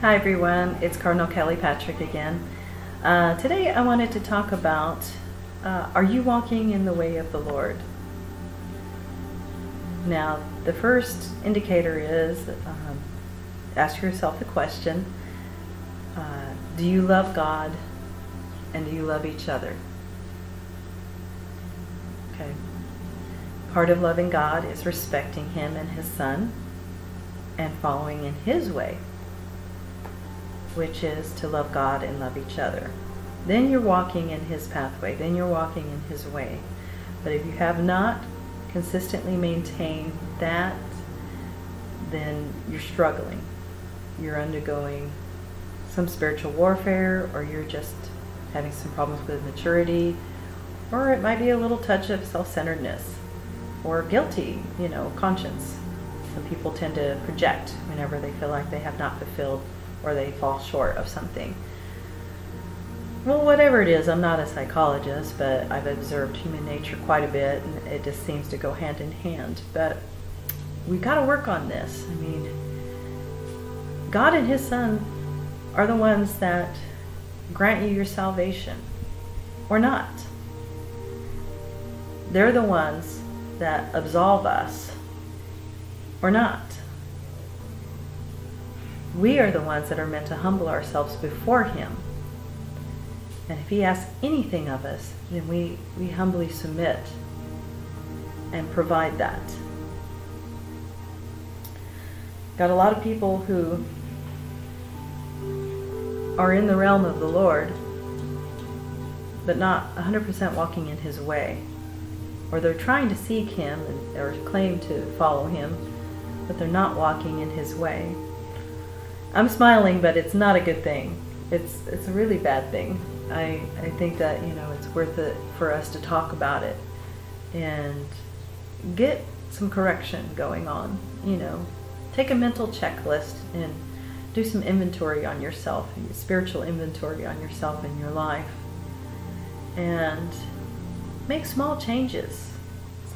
Hi everyone, it's Cardinal Kelly Patrick again. Uh, today I wanted to talk about uh, are you walking in the way of the Lord? Now, the first indicator is um, ask yourself the question uh, do you love God and do you love each other? Okay. Part of loving God is respecting Him and His Son and following in His way which is to love God and love each other. Then you're walking in His pathway, then you're walking in His way. But if you have not consistently maintained that, then you're struggling. You're undergoing some spiritual warfare, or you're just having some problems with maturity, or it might be a little touch of self centeredness or guilty, you know, conscience. Some people tend to project whenever they feel like they have not fulfilled or they fall short of something. Well, whatever it is, I'm not a psychologist, but I've observed human nature quite a bit, and it just seems to go hand in hand. But we've got to work on this. I mean, God and His Son are the ones that grant you your salvation, or not. They're the ones that absolve us, or not. We are the ones that are meant to humble ourselves before Him. And if He asks anything of us, then we, we humbly submit and provide that. Got a lot of people who are in the realm of the Lord, but not 100% walking in His way. Or they're trying to seek Him or claim to follow Him, but they're not walking in His way. I'm smiling, but it's not a good thing. It's it's a really bad thing. I I think that you know it's worth it for us to talk about it and get some correction going on. You know, take a mental checklist and do some inventory on yourself, spiritual inventory on yourself and your life, and make small changes.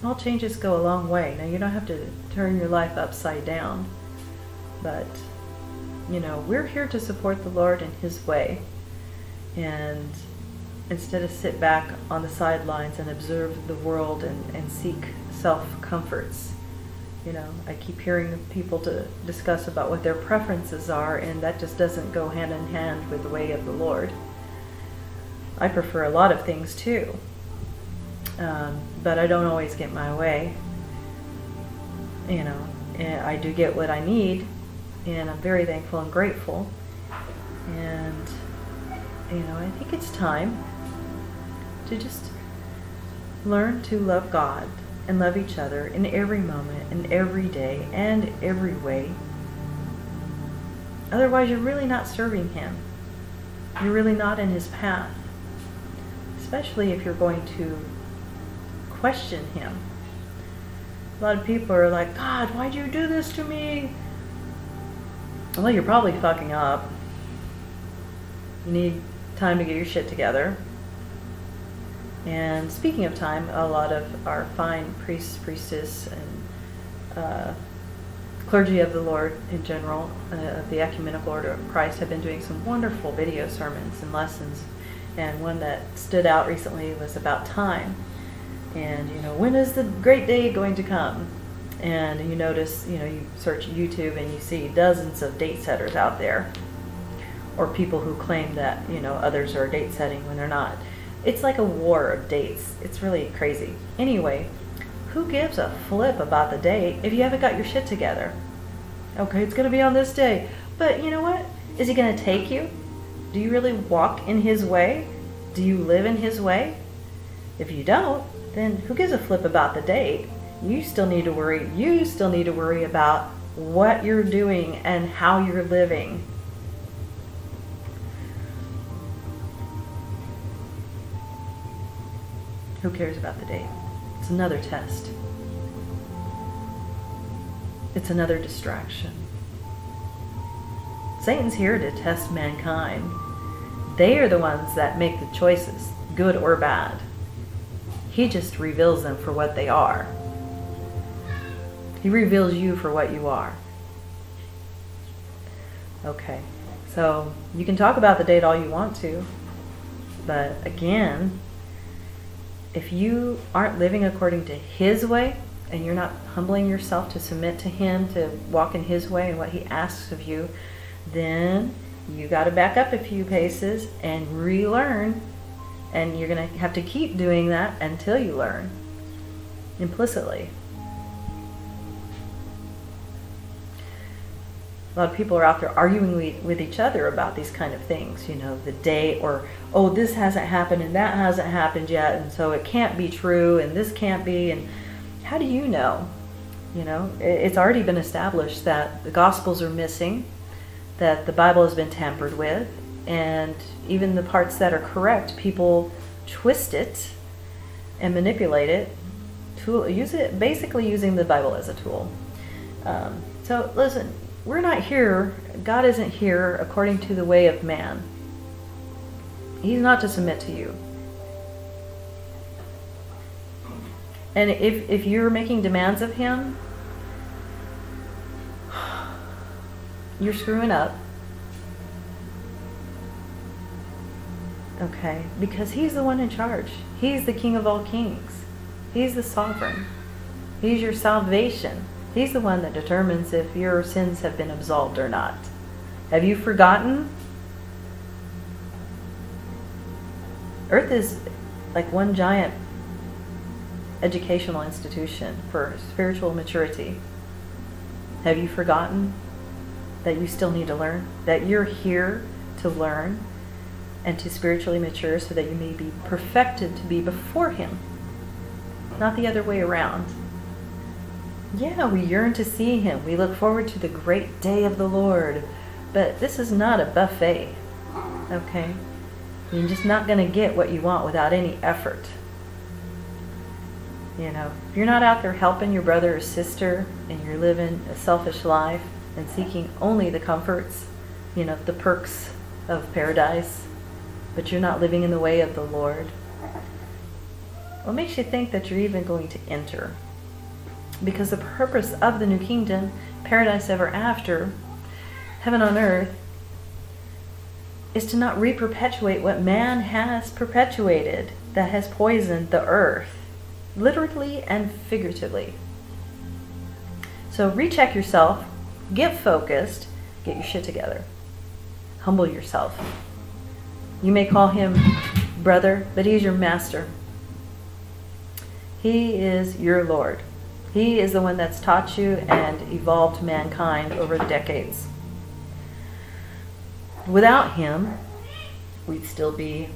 Small changes go a long way. Now you don't have to turn your life upside down, but you know, we're here to support the Lord in His way. And instead of sit back on the sidelines and observe the world and, and seek self comforts. You know, I keep hearing people to discuss about what their preferences are, and that just doesn't go hand in hand with the way of the Lord. I prefer a lot of things too, um, but I don't always get my way. You know, I do get what I need, and I'm very thankful and grateful. And you know, I think it's time to just learn to love God and love each other in every moment and every day and every way. Otherwise, you're really not serving Him. You're really not in His path. Especially if you're going to question Him. A lot of people are like, God, why'd you do this to me? Well, you're probably fucking up. You need time to get your shit together. And speaking of time, a lot of our fine priests, priestess, and uh, clergy of the Lord in general, uh, the Ecumenical Order of Christ, have been doing some wonderful video sermons and lessons. And one that stood out recently was about time. And, you know, when is the great day going to come? And you notice, you know, you search YouTube and you see dozens of date setters out there, or people who claim that, you know, others are date setting when they're not. It's like a war of dates. It's really crazy. Anyway, who gives a flip about the date if you haven't got your shit together? Okay, it's going to be on this day. But you know what? Is he going to take you? Do you really walk in his way? Do you live in his way? If you don't, then who gives a flip about the date? You still need to worry. You still need to worry about what you're doing and how you're living. Who cares about the date? It's another test. It's another distraction. Satan's here to test mankind. They are the ones that make the choices, good or bad. He just reveals them for what they are. He reveals you for what you are. Okay. So you can talk about the date all you want to, but again, if you aren't living according to His way and you're not humbling yourself to submit to Him, to walk in His way and what He asks of you, then you got to back up a few paces and relearn. And you're going to have to keep doing that until you learn implicitly. A lot of people are out there arguing with each other about these kind of things, you know, the date or, oh, this hasn't happened and that hasn't happened yet, and so it can't be true and this can't be. And how do you know? You know, it's already been established that the Gospels are missing, that the Bible has been tampered with, and even the parts that are correct, people twist it and manipulate it, tool, use it, basically using the Bible as a tool. Um, so listen, we're not here, God isn't here according to the way of man. He's not to submit to you. And if, if you're making demands of him, you're screwing up. Okay? Because he's the one in charge. He's the king of all kings. He's the sovereign. He's your salvation. He's the one that determines if your sins have been absolved or not. Have you forgotten? Earth is like one giant educational institution for spiritual maturity. Have you forgotten that you still need to learn? That you're here to learn and to spiritually mature so that you may be perfected to be before Him, not the other way around. Yeah, we yearn to see him. We look forward to the great day of the Lord. But this is not a buffet. Okay? You're just not going to get what you want without any effort. You know, if you're not out there helping your brother or sister and you're living a selfish life and seeking only the comforts, you know, the perks of paradise, but you're not living in the way of the Lord, what makes you think that you're even going to enter? Because the purpose of the new kingdom, paradise ever after, heaven on earth, is to not reperpetuate what man has perpetuated that has poisoned the earth, literally and figuratively. So recheck yourself, get focused, get your shit together. Humble yourself. You may call him brother, but he's your master. He is your Lord. He is the one that's taught you and evolved mankind over the decades. Without him, we'd still be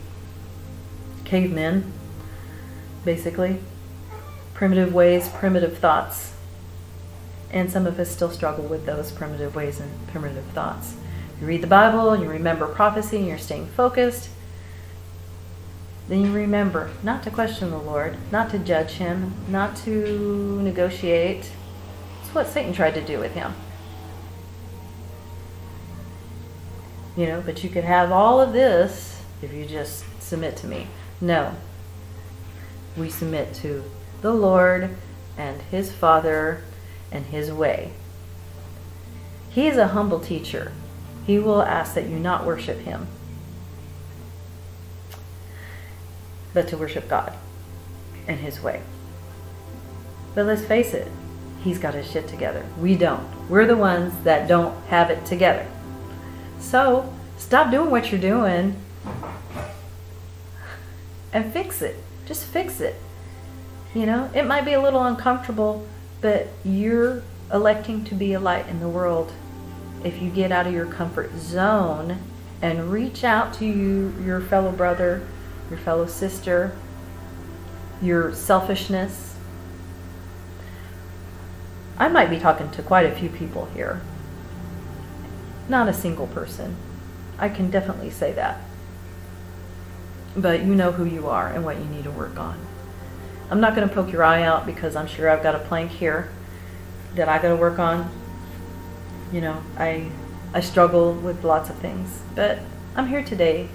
cavemen, basically. Primitive ways, primitive thoughts. And some of us still struggle with those primitive ways and primitive thoughts. You read the Bible, you remember prophecy, and you're staying focused then you remember not to question the Lord, not to judge him, not to negotiate. It's what Satan tried to do with him. You know, but you could have all of this if you just submit to me. No. We submit to the Lord and his Father and his way. He is a humble teacher. He will ask that you not worship him. But to worship God and His way. But let's face it, He's got his shit together. We don't. We're the ones that don't have it together. So stop doing what you're doing and fix it. Just fix it. You know, it might be a little uncomfortable, but you're electing to be a light in the world if you get out of your comfort zone and reach out to you, your fellow brother your fellow sister, your selfishness. I might be talking to quite a few people here. Not a single person. I can definitely say that. But you know who you are and what you need to work on. I'm not going to poke your eye out because I'm sure I've got a plank here that I got to work on. You know, I I struggle with lots of things, but I'm here today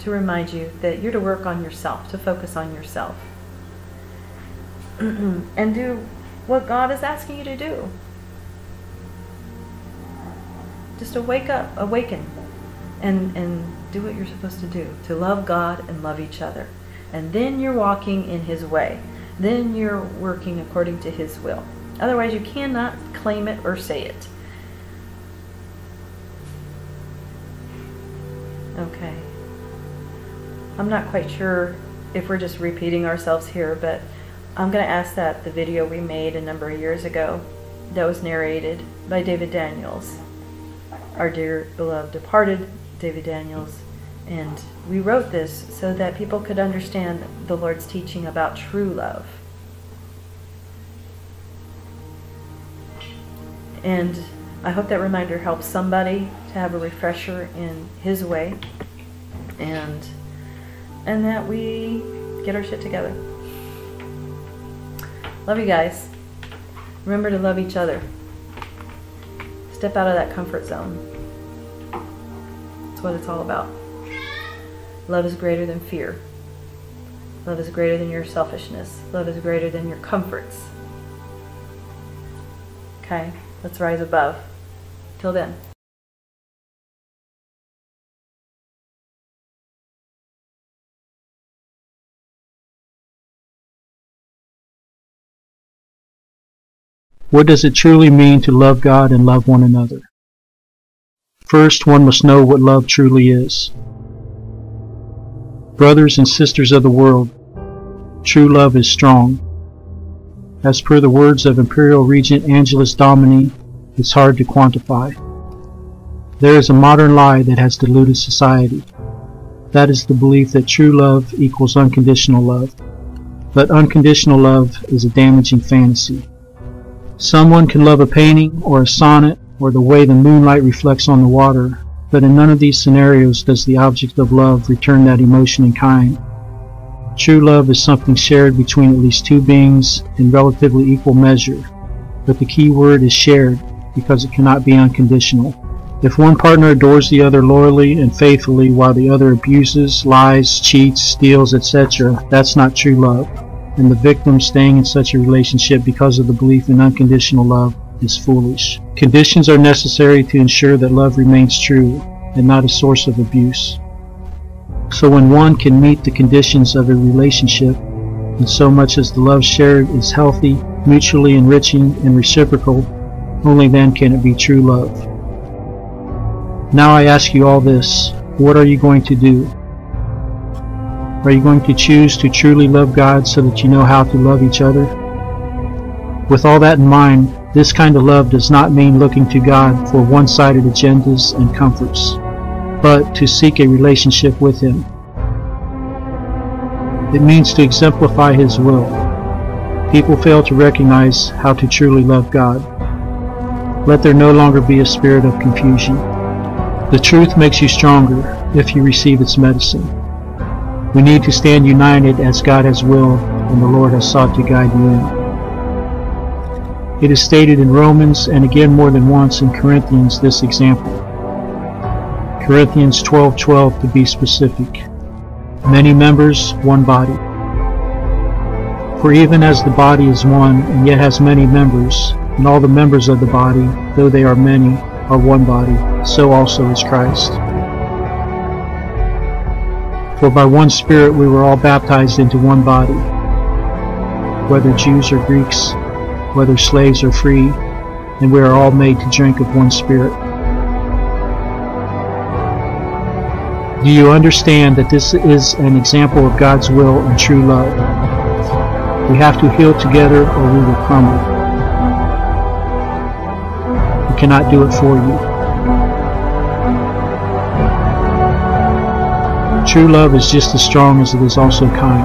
to remind you that you're to work on yourself, to focus on yourself, and do what God is asking you to do. Just to wake up, awaken, and, and do what you're supposed to do to love God and love each other. And then you're walking in His way. Then you're working according to His will. Otherwise, you cannot claim it or say it. I'm not quite sure if we're just repeating ourselves here, but I'm going to ask that the video we made a number of years ago that was narrated by David Daniels, our dear beloved departed David Daniels. And we wrote this so that people could understand the Lord's teaching about true love. And I hope that reminder helps somebody to have a refresher in his way and and that we get our shit together. Love you guys. Remember to love each other. Step out of that comfort zone. That's what it's all about. Love is greater than fear. Love is greater than your selfishness. Love is greater than your comforts. Okay, let's rise above. Till then. What does it truly mean to love God and love one another? First, one must know what love truly is. Brothers and sisters of the world, true love is strong. As per the words of Imperial Regent Angelus Domini, it's hard to quantify. There is a modern lie that has deluded society. That is the belief that true love equals unconditional love. But unconditional love is a damaging fantasy. Someone can love a painting or a sonnet or the way the moonlight reflects on the water, but in none of these scenarios does the object of love return that emotion in kind. True love is something shared between at least two beings in relatively equal measure, but the key word is shared because it cannot be unconditional. If one partner adores the other loyally and faithfully while the other abuses, lies, cheats, steals, etc., that's not true love and the victim staying in such a relationship because of the belief in unconditional love is foolish. Conditions are necessary to ensure that love remains true and not a source of abuse. So when one can meet the conditions of a relationship, and so much as the love shared is healthy, mutually enriching, and reciprocal, only then can it be true love. Now I ask you all this, what are you going to do? Are you going to choose to truly love God so that you know how to love each other? With all that in mind, this kind of love does not mean looking to God for one-sided agendas and comforts, but to seek a relationship with Him. It means to exemplify His will. People fail to recognize how to truly love God. Let there no longer be a spirit of confusion. The truth makes you stronger if you receive its medicine. We need to stand united as God has willed and the Lord has sought to guide you in. It is stated in Romans and again more than once in Corinthians this example. Corinthians 12:12 to be specific. Many members, one body. For even as the body is one and yet has many members, and all the members of the body, though they are many, are one body, so also is Christ. For by one Spirit we were all baptized into one body, whether Jews or Greeks, whether slaves or free, and we are all made to drink of one Spirit. Do you understand that this is an example of God's will and true love? We have to heal together or we will crumble. We cannot do it for you. True love is just as strong as it is also kind.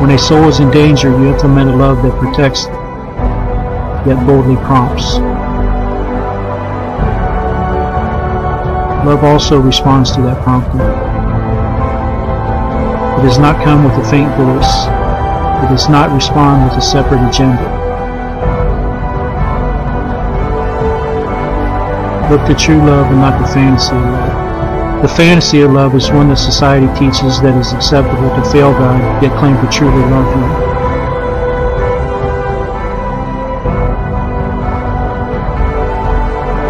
When a soul is in danger, you implement a love that protects, yet boldly prompts. Love also responds to that prompting. It does not come with a faint voice. It does not respond with a separate agenda. Look to true love and not the fantasy of love. The fantasy of love is one that society teaches that is acceptable to fail God, yet claim to truly love Him.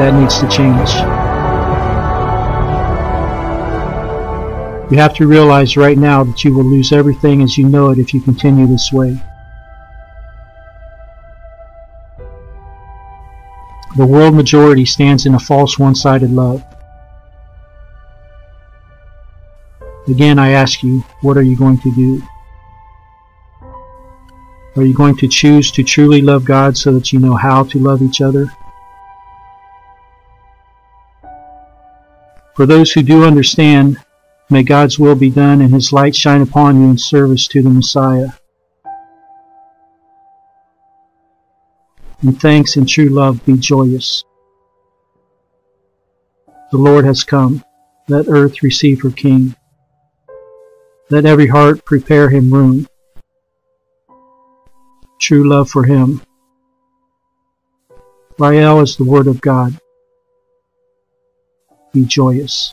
that needs to change. You have to realize right now that you will lose everything as you know it if you continue this way. The world majority stands in a false one-sided love. Again, I ask you, what are you going to do? Are you going to choose to truly love God so that you know how to love each other? For those who do understand, may God's will be done and His light shine upon you in service to the Messiah. And thanks and true love be joyous. The Lord has come. Let earth receive her King. Let every heart prepare him room true love for him. Rael is the word of God. Be joyous.